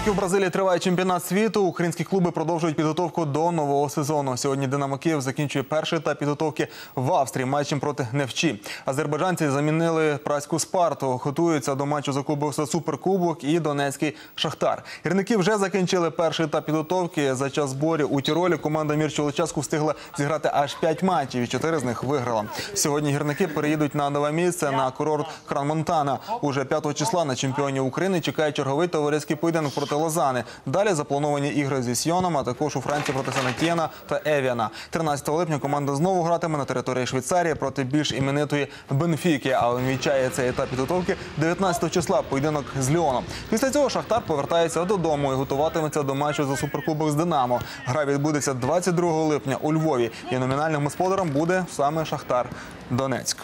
Поки в Бразилії триває чемпіонат світу, українські клуби продовжують підготовку до нового сезону. Сьогодні Динамо Київ закінчує перший етап підготовки в Австрії матчем проти Невчі. Азербайджанці замінили праську Спарту, готуються до матчу за за суперкубок і Донецький Шахтар. Гірники вже закінчили перший етап підготовки. За час зборів у Тіролі команда Мірчу Личаску встигла зіграти аж 5 матчів, і 4 з них виграла. Сьогодні гірники переїдуть на нове місце на курорт Кран-Монтана. Уже 5 числа на чемпіонів України чекає черговий товариський поєдинок проти Лозани. Далі заплановані ігри зі Сьоном, а також у Франції проти Санатєна та Евіана. 13 липня команда знову гратиме на території Швейцарії проти більш іменитої Бенфіки. А вмічає цей етап підготовки 19 числа поєдинок з Ліоном. Після цього Шахтар повертається додому і готуватиметься до матчу за суперкубок з Динамо. Гра відбудеться 22 липня у Львові. І номінальним господарем буде саме Шахтар Донецьк.